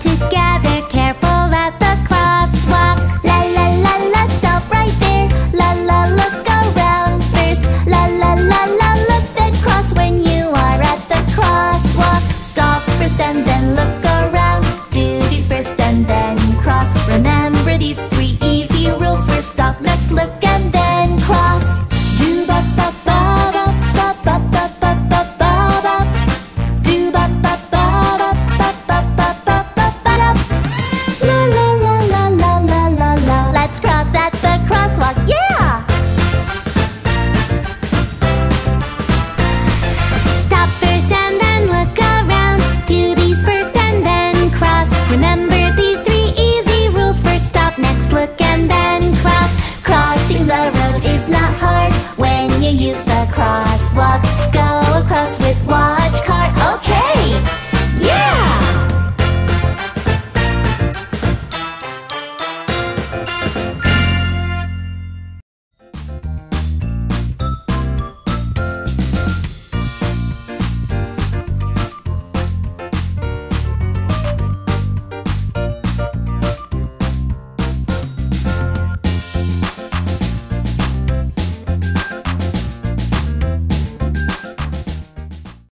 together. nem